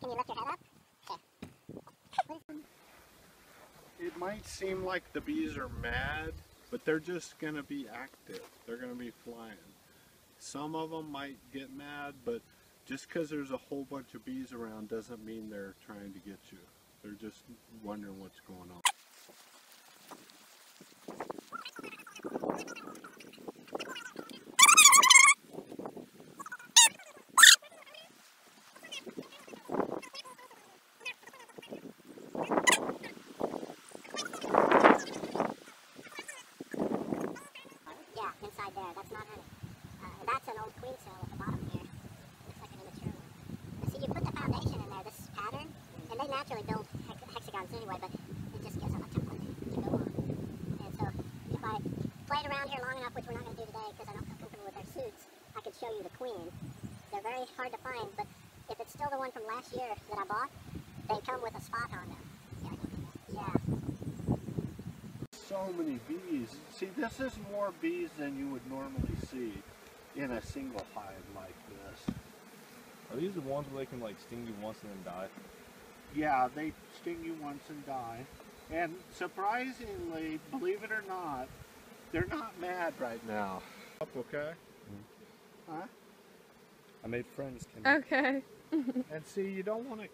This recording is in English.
Can you lift your head up? Okay. It might seem like the bees are mad, but they're just going to be active. They're going to be flying. Some of them might get mad, but just because there's a whole bunch of bees around doesn't mean they're trying to get you. They're just wondering what's going on. Yeah, inside there. That's not honey. Uh, that's an old queen cell at the bottom here. Looks like an immature one. And see, you put the foundation in there, this pattern, and they naturally build hex- hexagons anyway, but it just gives them to go on. And so, if I played around here long enough, which we're not going to do today because I don't feel comfortable with their suits, I could show you the queen. They're very hard to find, but if it's still the one from last year that I bought, they come with a spot on them. Yeah. So many bees. See, this is more bees than you would normally see in a single hive like this. Are these the ones where they can like sting you once and then die? Yeah, they sting you once and die. And surprisingly, believe it or not, they're not mad right now. Up, okay? Mm-hmm. Huh? I made friends. Kim. Okay. And see, you don't want to